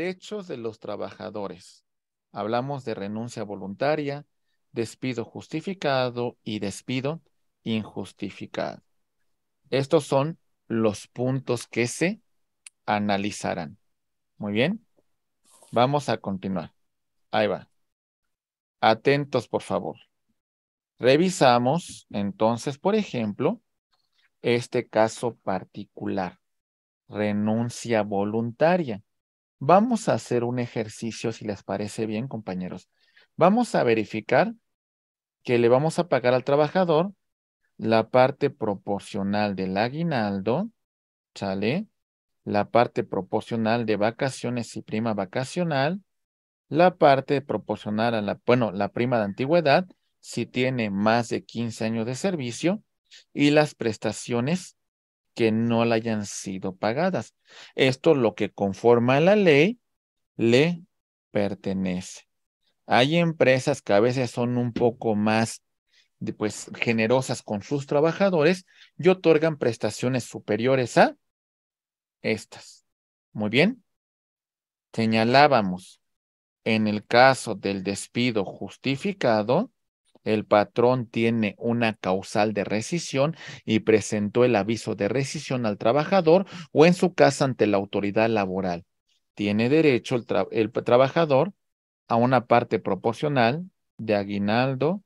Derechos de los trabajadores. Hablamos de renuncia voluntaria, despido justificado y despido injustificado. Estos son los puntos que se analizarán. Muy bien. Vamos a continuar. Ahí va. Atentos, por favor. Revisamos entonces, por ejemplo, este caso particular. Renuncia voluntaria. Vamos a hacer un ejercicio, si les parece bien, compañeros. Vamos a verificar que le vamos a pagar al trabajador la parte proporcional del aguinaldo, ¿sale? La parte proporcional de vacaciones y prima vacacional, la parte proporcional a la, bueno, la prima de antigüedad, si tiene más de 15 años de servicio, y las prestaciones que no le hayan sido pagadas. Esto lo que conforma la ley le pertenece. Hay empresas que a veces son un poco más pues, generosas con sus trabajadores y otorgan prestaciones superiores a estas. Muy bien. Señalábamos, en el caso del despido justificado, el patrón tiene una causal de rescisión y presentó el aviso de rescisión al trabajador o en su casa ante la autoridad laboral. Tiene derecho el, trabajador a una parte proporcional de aguinaldo,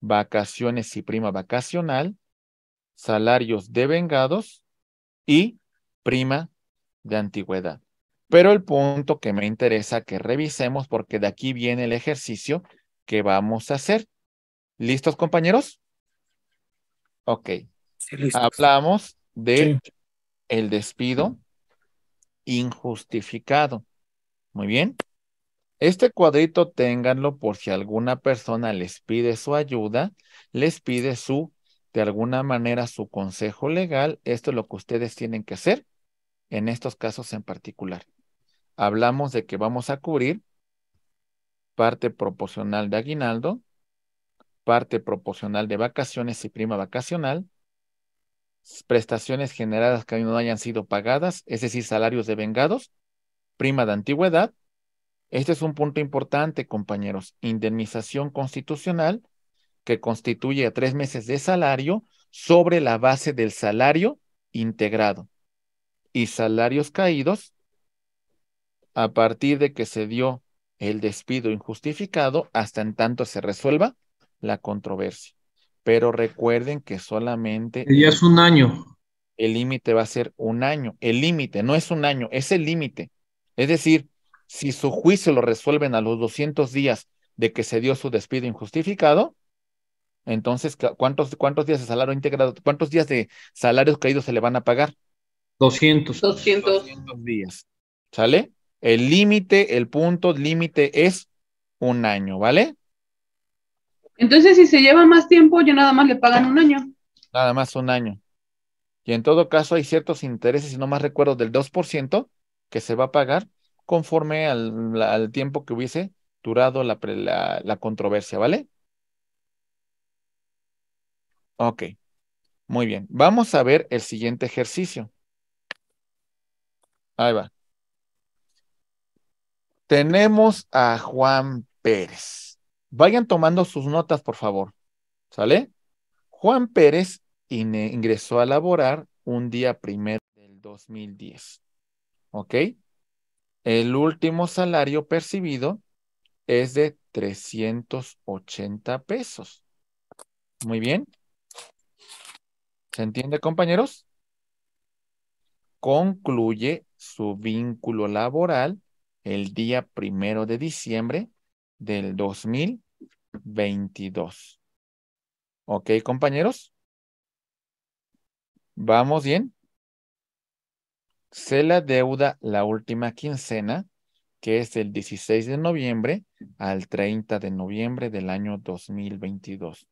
vacaciones y prima vacacional, salarios devengados y prima de antigüedad. Pero el punto que me interesa que revisemos, porque de aquí viene el ejercicio que vamos a hacer. ¿Listos, compañeros? Ok. Hablamos de el despido injustificado. Muy bien. Este cuadrito ténganlo por si alguna persona les pide su ayuda, les pide su, de alguna manera, su consejo legal. Esto es lo que ustedes tienen que hacer en estos casos en particular. Hablamos de que vamos a cubrir parte proporcional de aguinaldo, parte proporcional de vacaciones y prima vacacional, prestaciones generadas que no hayan sido pagadas, es decir, salarios de vengados, prima de antigüedad, este es un punto importante, compañeros. Indemnización constitucional que constituye a tres meses de salario sobre la base del salario integrado y salarios caídos a partir de que se dio el despido injustificado hasta en tanto se resuelva la controversia. Pero recuerden que solamente... Ya es un año. El límite va a ser un año. El límite no es un año, es el límite. Es decir, si su juicio lo resuelven a los 200 días de que se dio su despido injustificado, entonces, ¿cuántos, cuántos días de salario integrado, cuántos días de salarios caídos se le van a pagar? 200. 200. días. ¿Sale? El límite, el punto límite es un año, ¿vale? Entonces, si se lleva más tiempo, ya nada más le pagan un año. Nada más un año. Y en todo caso hay ciertos intereses, si no más recuerdo, del 2% que se va a pagar conforme al, tiempo que hubiese durado la, la, controversia, ¿vale? Ok, muy bien. Vamos a ver el siguiente ejercicio. Ahí va. Tenemos a Juan Pérez. Vayan tomando sus notas, por favor. ¿Sale? Juan Pérez ingresó a laborar un día primero del 2010. ¿Ok? El último salario percibido es de 380 pesos. Muy bien. ¿Se entiende, compañeros? Concluye su vínculo laboral el día primero de diciembre del 2022. ¿Ok, compañeros? ¿Vamos bien? se la deuda la última quincena, que es del 16 de noviembre al 30 de noviembre del año 2022.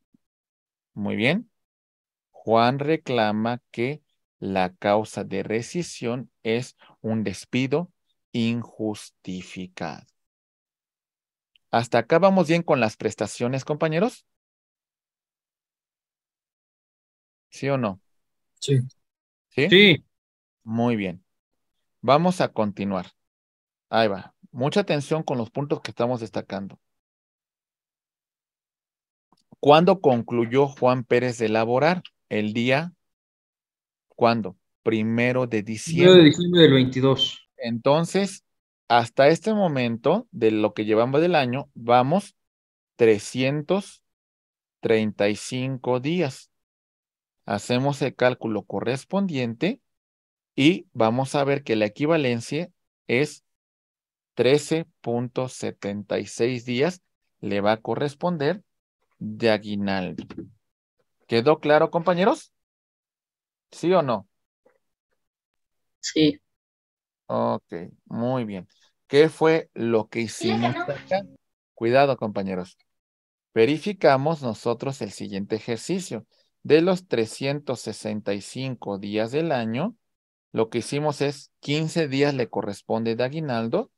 Muy bien. Juan reclama que la causa de rescisión es un despido injustificado. ¿Hasta acá vamos bien con las prestaciones, compañeros? ¿Sí o no? Sí. ¿Sí? Sí. Muy bien. Vamos a continuar. Ahí va. Mucha atención con los puntos que estamos destacando. ¿Cuándo concluyó Juan Pérez de elaborar? El día, ¿cuándo? Primero de 9 diciembre. de diciembre del 22. Entonces, hasta este momento de lo que llevamos del año, vamos 335 días. Hacemos el cálculo correspondiente y vamos a ver que la equivalencia es 13.76 días le va a corresponder de aguinaldo. ¿Quedó claro, compañeros? ¿Sí o no? Sí. Ok, muy bien. ¿Qué fue lo que hicimos acá? Cuidado, compañeros. Verificamos nosotros el siguiente ejercicio. De los 365 días del año, lo que hicimos es 15 días le corresponde de aguinaldo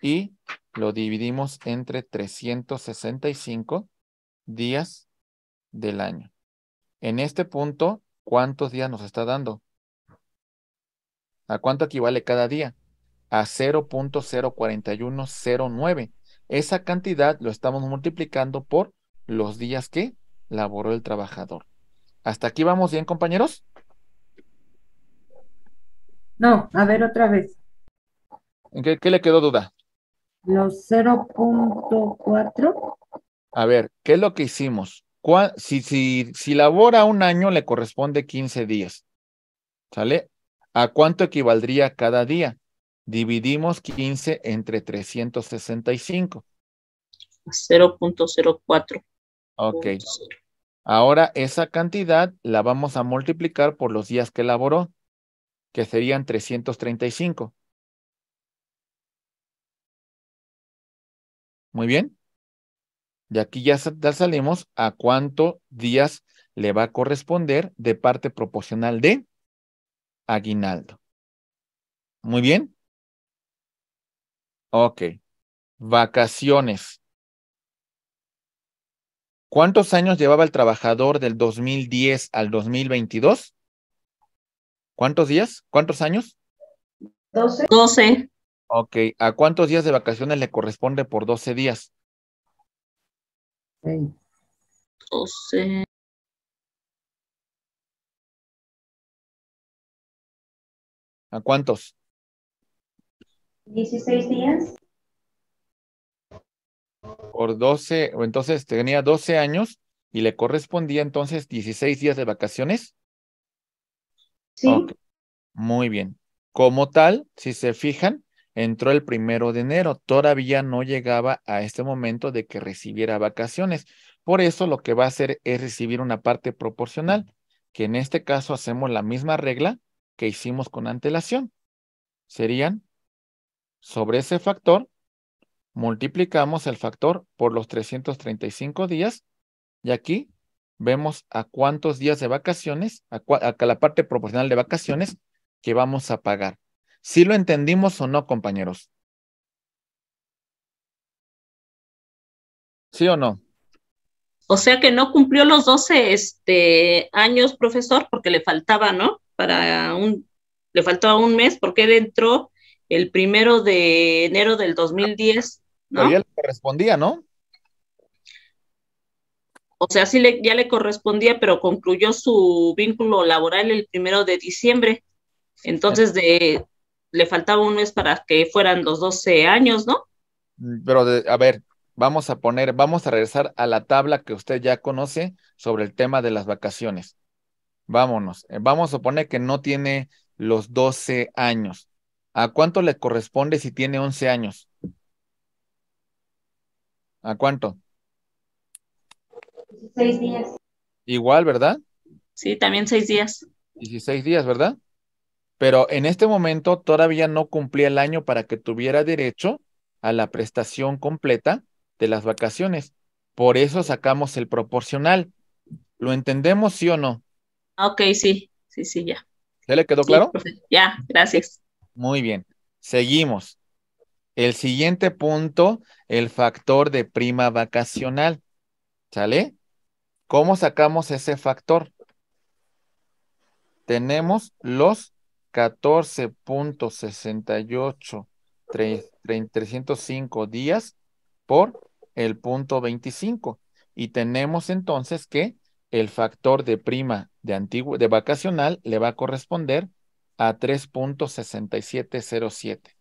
y lo dividimos entre 365 días del año. En este punto, ¿cuántos días nos está dando? ¿A cuánto equivale cada día? A 0.04109. Esa cantidad lo estamos multiplicando por los días que laboró el trabajador. ¿Hasta aquí vamos bien, compañeros? No, a ver otra vez. ¿En qué, qué le quedó duda? Los 0.4. A ver, ¿qué es lo que hicimos? ¿Cuá- Si, si, si labora un año, le corresponde 15 días. ¿Sale? ¿A cuánto equivaldría cada día? Dividimos 15 entre 365. 0.04. Ok. Ahora esa cantidad la vamos a multiplicar por los días que laboró, que serían 335. Muy bien. Y aquí ya, sa- ya salimos a cuánto días le va a corresponder de parte proporcional de aguinaldo. Muy bien. Ok. Vacaciones. ¿Cuántos años llevaba el trabajador del 2010 al 2022? ¿Cuántos días? ¿Cuántos años? 12. 12. Ok. ¿A cuántos días de vacaciones le corresponde por 12 días? 12. ¿A cuántos? 16 días. Por 12, o entonces tenía 12 años y le correspondía entonces 16 días de vacaciones. Sí. Muy bien. Como tal, si se fijan, entró el primero de enero. Todavía no llegaba a este momento de que recibiera vacaciones. Por eso lo que va a hacer es recibir una parte proporcional, que en este caso hacemos la misma regla que hicimos con antelación. Serían sobre ese factor, multiplicamos el factor por los 335 días y aquí vemos a cuántos días de vacaciones, a, la parte proporcional de vacaciones que vamos a pagar. ¿Sí lo entendimos o no, compañeros? ¿Sí o no? O sea que no cumplió los 12 este, años, profesor, porque le faltaba, ¿no? Para un, le faltaba un mes, porque él entró el primero de enero del 2010, Pero ¿no? ya le correspondía, ¿no? O sea, sí le, ya le correspondía, pero concluyó su vínculo laboral el primero de diciembre. Entonces, de, le faltaba un mes para que fueran los 12 años, ¿no? Mm, Pero, de- a ver, vamos a poner, vamos a regresar a la tabla que usted ya conoce sobre el tema de las vacaciones. Vámonos. Eh, Vamos a suponer que no tiene los 12 años. ¿A cuánto le corresponde si tiene 11 años? ¿A cuánto? 16 días. Igual, ¿verdad? Sí, también seis días. 16 días, ¿verdad? Pero en este momento todavía no cumplía el año para que tuviera derecho a la prestación completa de las vacaciones. Por eso sacamos el proporcional. ¿Lo entendemos, sí o no? Ah, Ok, sí, sí, sí, ya. ¿Ya le quedó Sí, claro? profe. Ya, gracias. Muy bien. Seguimos. El siguiente punto, el factor de prima vacacional. ¿Sale? ¿Cómo sacamos ese factor? Tenemos los 14.68 tre- tre- 305 días por el punto 25. Y tenemos entonces que el factor de prima de antiguo, de vacacional le va a corresponder a 3.6707.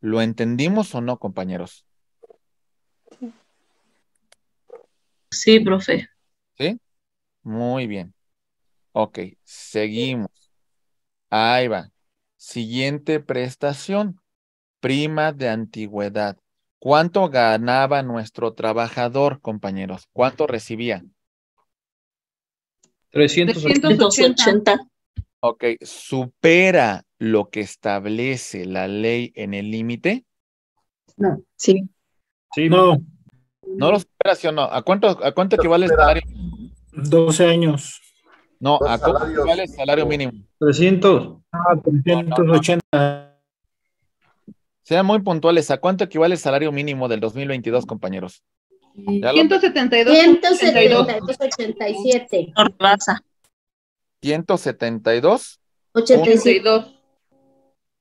¿Lo entendimos o no, compañeros? Sí, profe. ¿Sí? Muy bien. Ok, seguimos. Ahí va. Siguiente prestación. Prima de antigüedad. ¿Cuánto ganaba nuestro trabajador, compañeros? ¿Cuánto recibía? 380. 180. Ok, ¿supera lo que establece la ley en el límite? No, Sí. Sí, No, No lo supera, ¿sí o no? ¿A cuánto, a cuánto equivale el salario? 12 años. No, ¿a cuánto equivale el salario mínimo? 300. Ah, 380. Sean muy puntuales. ¿A cuánto equivale el salario mínimo del 2022, compañeros? Y Ya lo- 172. 172, 87, No rebasa. 172 87 82.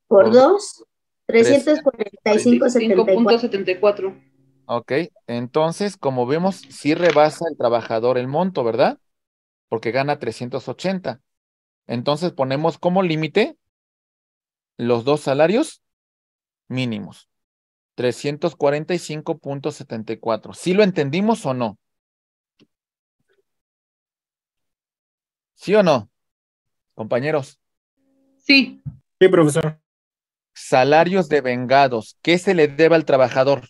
por Por 2, 345, 74. 5.74. Ok, entonces, como vemos, sí rebasa el trabajador el monto, ¿verdad? Porque gana 380. Entonces ponemos como límite los dos salarios mínimos. 345.74. ¿Sí lo entendimos o no? ¿Sí o no? Compañeros, Sí. Sí, profesor. salarios de vengados. ¿Qué se le debe al trabajador?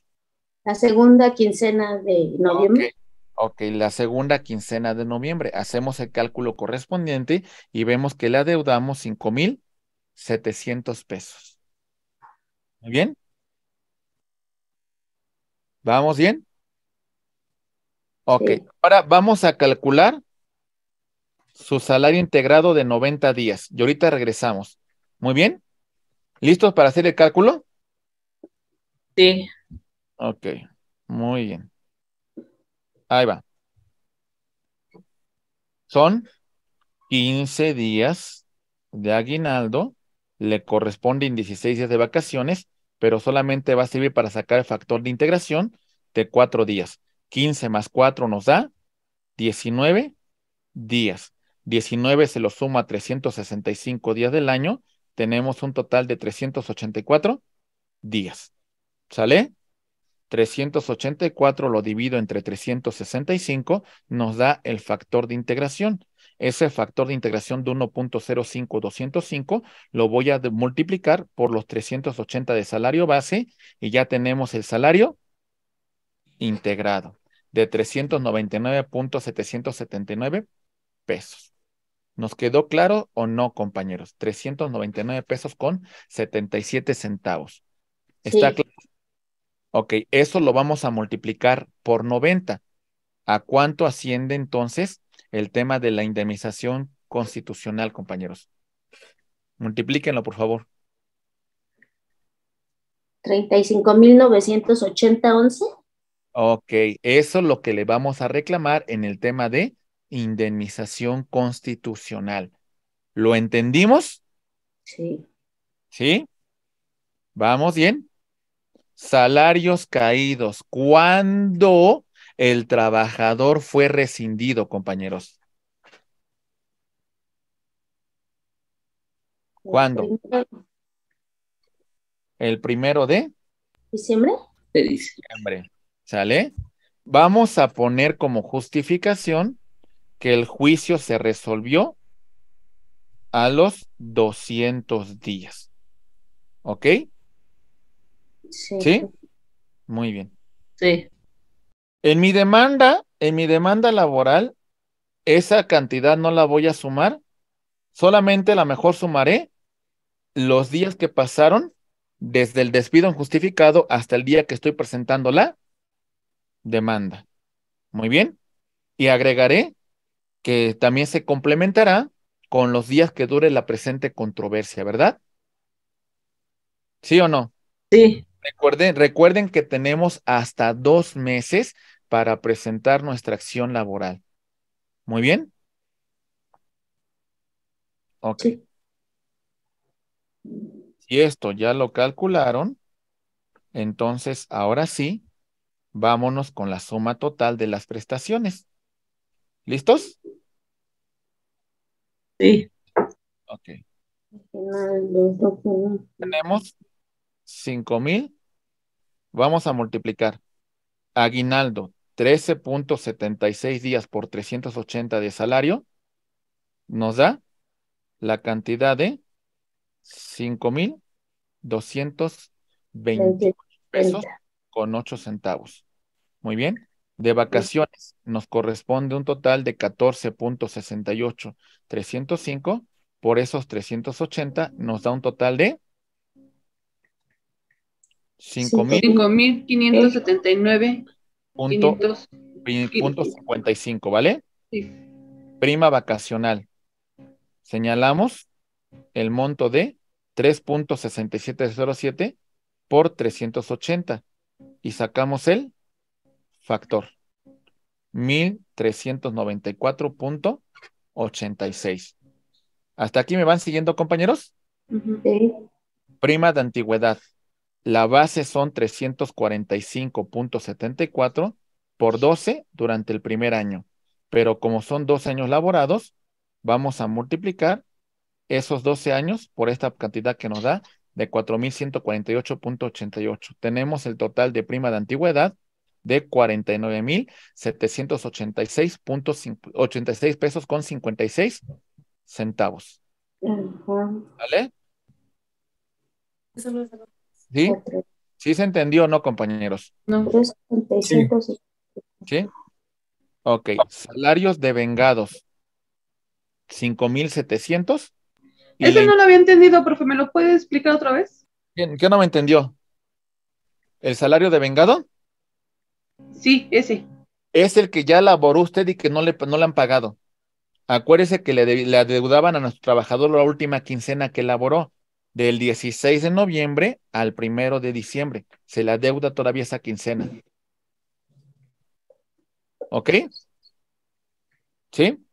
La segunda quincena de noviembre. Ok, ok, la segunda quincena de noviembre. Hacemos el cálculo correspondiente y vemos que le adeudamos 5,700 pesos. ¿Muy bien? ¿Vamos bien? Ok, Sí. ahora vamos a calcular su salario integrado de 90 días. Y ahorita regresamos. ¿Muy bien? ¿Listos para hacer el cálculo? Sí. Ok, muy bien. Ahí va. Son 15 días de aguinaldo, le corresponden 16 días de vacaciones, pero solamente va a servir para sacar el factor de integración de 4 días. 15 más 4 nos da 19 días. 19 se lo suma a 365 días del año, tenemos un total de 384 días. ¿Sale? 384 lo divido entre 365, nos da el factor de integración. Ese factor de integración de 1.05205 lo voy a multiplicar por los 380 de salario base y ya tenemos el salario integrado de 399.779 pesos. ¿Nos quedó claro o no, compañeros? 399 pesos con 77 centavos. ¿Está Sí. claro? Ok, eso lo vamos a multiplicar por 90. ¿A cuánto asciende entonces el tema de la indemnización constitucional, compañeros? Multiplíquenlo, por favor. 35.980, 11. Ok, eso es lo que le vamos a reclamar en el tema de indemnización constitucional. ¿Lo entendimos? Sí. ¿Sí? ¿Vamos bien? Salarios caídos. ¿Cuándo el trabajador fue rescindido, compañeros? ¿Cuándo? El primero de ¿Diciembre? Dice. diciembre. ¿Sale? Vamos a poner como justificación que el juicio se resolvió a los 200 días. ¿Ok? Sí. ¿Sí? Muy bien. Sí. En mi demanda, en mi demanda laboral, esa cantidad no la voy a sumar, solamente a lo mejor sumaré los días que pasaron desde el despido injustificado hasta el día que estoy presentando la demanda. Muy bien. Y agregaré que también se complementará con los días que dure la presente controversia, ¿verdad? ¿Sí o no? Sí. Recuerden, recuerden que tenemos hasta dos meses para presentar nuestra acción laboral. Muy bien. Ok. Sí. Si esto ya lo calcularon, entonces ahora sí, vámonos con la suma total de las prestaciones. ¿Listos? Sí. Ok. Tenemos cinco mil. Vamos a multiplicar. Aguinaldo, 13.76 días por 380 de salario, nos da la cantidad de 5.220 Veinte, pesos con 8 centavos. Muy bien. De vacaciones nos corresponde un total de 14.68 305 por esos 380 nos da un total de 5.000 Cinco mil quinientos setenta y nueve, punto, quinientos. punto 55, ¿vale? Sí. Prima vacacional. Señalamos el monto de 3.6707 por 380 y sacamos el factor 1394.86. ¿Hasta aquí me van siguiendo, compañeros? Prima de antigüedad. La base son 345.74 por 12 durante el primer año. Pero como son 12 años laborados, vamos a multiplicar esos 12 años por esta cantidad que nos da de 4.148.88. Tenemos el total de prima de antigüedad de 49.786.86 pesos con 56 centavos. ¿Vale? ¿Sí? ¿Sí se entendió o no, compañeros? No. tres, treinta y cinco, sí. ¿Sí? Ok. Salarios de vengados. 5.700. Y Ese la- no lo había entendido, profe. ¿Me lo puede explicar otra vez? ¿Qué, qué no me entendió? ¿El salario de vengado? Sí, ese. Es el que ya laboró usted y que no le, no le han pagado. Acuérdese que le, de- le adeudaban a nuestro trabajador la última quincena que laboró, del 16 de noviembre al primero de diciembre. Se le adeuda todavía esa quincena. ¿Ok? ¿Sí?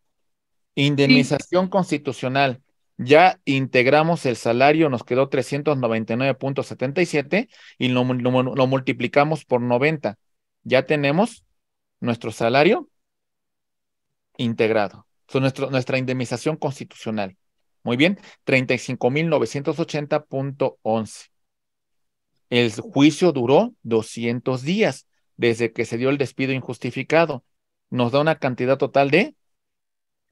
Indemnización constitucional. Ya integramos el salario, nos quedó 399.77 y lo, lo lo multiplicamos por 90. Ya tenemos nuestro salario integrado. Nuestro- nuestra indemnización constitucional. Muy bien, 35.980.11. El juicio duró 200 días desde que se dio el despido injustificado. Nos da una cantidad total de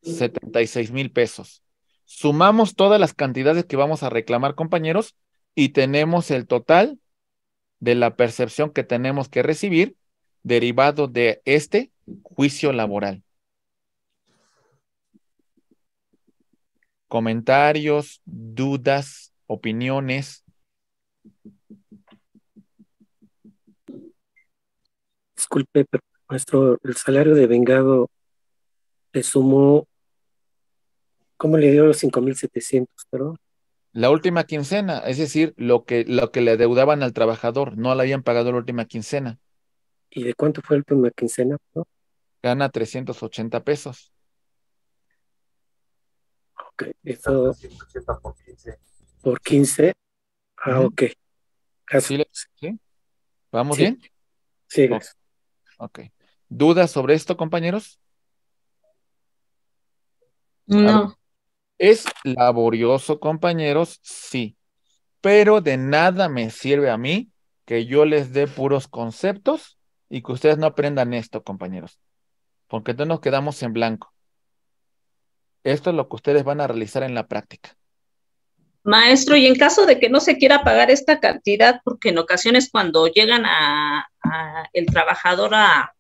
76 mil pesos. Sumamos todas las cantidades que vamos a reclamar, compañeros, y tenemos el total de la percepción que tenemos que recibir derivado de este juicio laboral. Comentarios, dudas, opiniones. Disculpe, pero nuestro, el salario de vengado le sumó, ¿cómo le dio los 5.700, perdón? La última quincena, es decir, lo que, lo que le adeudaban al trabajador, no le habían pagado la última quincena. ¿Y de cuánto fue la última quincena? perdón? Gana 380 pesos. Ok, eso por 15. Ah, Ujú. ok. Gracias. ¿Sí, le- sí? ¿Vamos Sí. bien? Sí, gracias. Ok. ¿Dudas sobre esto, compañeros? No. ¿Es laborioso, compañeros? Sí. Pero de nada me sirve a mí que yo les dé puros conceptos y que ustedes no aprendan esto, compañeros. Porque entonces nos quedamos en blanco. Esto es lo que ustedes van a realizar en la práctica. Maestro, y en caso de que no se quiera pagar esta cantidad, porque en ocasiones cuando llegan a, a el trabajador a, a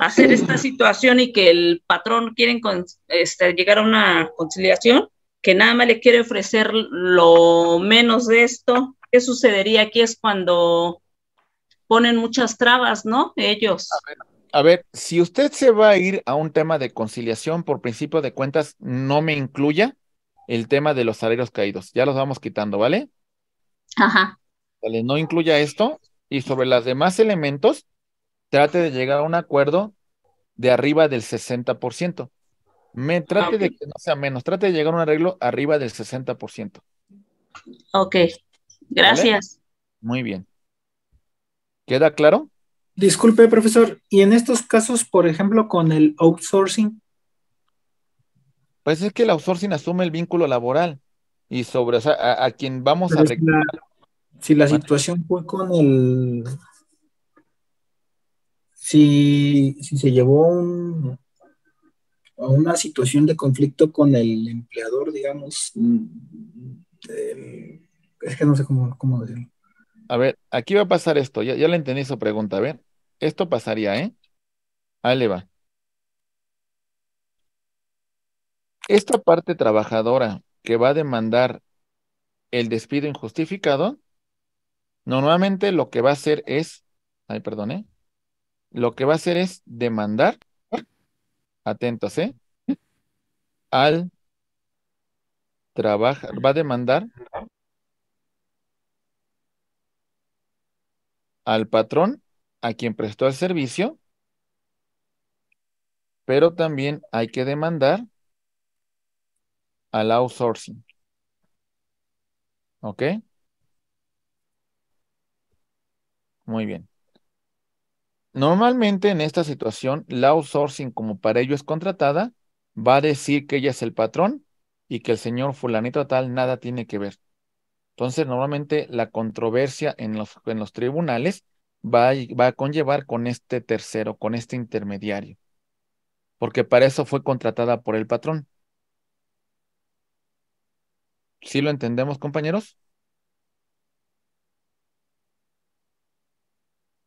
hacer esta situación y que el patrón quiere este, llegar a una conciliación, que nada más le quiere ofrecer lo menos de esto, ¿qué sucedería aquí? Es cuando ponen muchas trabas, ¿no? Ellos. A ver, si usted se va a ir a un tema de conciliación, por principio de cuentas, no me incluya el tema de los salarios caídos. Ya los vamos quitando, ¿vale? Ajá. Vale, no incluya esto y sobre los demás elementos, trate de llegar a un acuerdo de arriba del 60%. Me trate Ah, ok. de que no sea menos, trate de llegar a un arreglo arriba del 60%. Ok, gracias. Muy bien. ¿Queda claro? Disculpe, profesor. Y en estos casos, por ejemplo, con el outsourcing, Pues es que el outsourcing asume el vínculo laboral y sobre, o sea, a, a quien vamos a si la, si la Bueno. situación fue con el. Si, si se llevó un- a una situación de conflicto con el empleador, digamos, mm, del- es que no sé cómo, cómo decirlo. A ver, aquí va a pasar esto. Ya, ya le entendí su pregunta. A ver, esto pasaría, ¿eh? Ahí le va. Esta parte trabajadora que va a demandar el despido injustificado, normalmente lo que va a hacer es, ay, perdón, ¿eh? Lo que va a hacer es demandar, atentos, ¿eh? Al trabajar, va a demandar al patrón a quien prestó el servicio, pero también hay que demandar al outsourcing. ¿Ok? Muy bien. Normalmente en esta situación, la outsourcing, como para ello es contratada, va a decir que ella es el patrón y que el señor fulanito tal nada tiene que ver. Entonces, normalmente la controversia en los, en los tribunales va a, va a conllevar con este tercero, con este intermediario, porque para eso fue contratada por el patrón. ¿Sí lo entendemos, compañeros?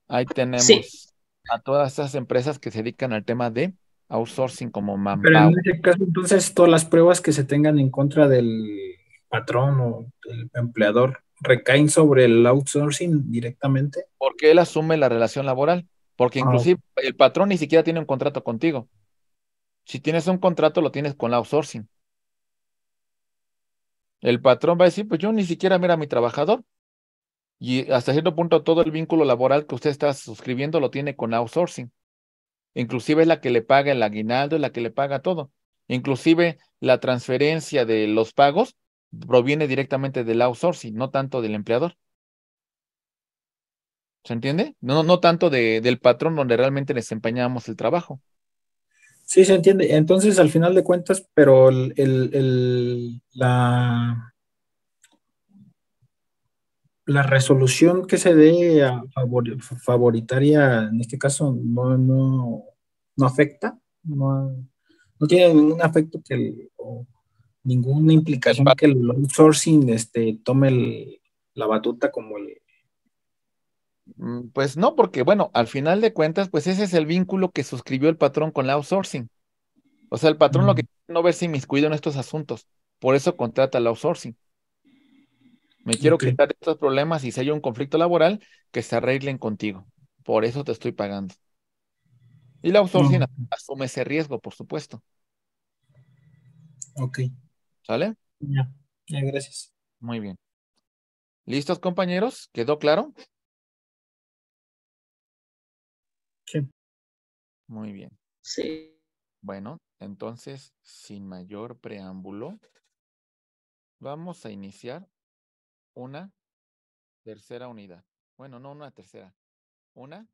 Ahí tenemos a todas esas empresas que se dedican al tema de outsourcing como Pero en Manpower. ese caso, entonces, todas las pruebas que se tengan en contra del patrón o del empleador recaen sobre el outsourcing directamente. porque él asume la relación laboral, porque Ah, inclusive el patrón ni siquiera tiene un contrato contigo. Si tienes un contrato, lo tienes con outsourcing. El patrón va a decir, pues yo ni siquiera mira a mi trabajador. Y hasta cierto punto todo el vínculo laboral que usted está suscribiendo lo tiene con outsourcing. Inclusive es la que le paga el aguinaldo, es la que le paga todo. Inclusive la transferencia de los pagos proviene directamente del outsourcing, no tanto del empleador. ¿Se entiende? No, no tanto de, del patrón donde realmente desempeñamos el trabajo. Sí, se entiende. Entonces, al final de cuentas, pero el, el- la, la resolución que se dé a favor- favoritaria, en este caso, no, no, no afecta, no, no tiene ningún afecto que o ninguna implicación que el outsourcing este, tome el- la batuta como el... Mm, Pues no, porque bueno, al final de cuentas, pues ese es el vínculo que suscribió el patrón con la outsourcing. O sea, el patrón lo que no verse inmiscuido en estos asuntos. Por eso contrata el outsourcing. Me quiero Ok. quitar estos problemas y si hay un conflicto laboral, que se arreglen contigo. Por eso te estoy pagando. Y la outsourcing Ujú. asume ese riesgo, por supuesto. Ok, ¿Sale? ya, ya, gracias. Muy bien. ¿Listos, compañeros? ¿Quedó claro? Sí. Muy bien. Sí. Bueno, entonces, sin mayor preámbulo, vamos a iniciar una tercera unidad. Bueno, no una tercera, una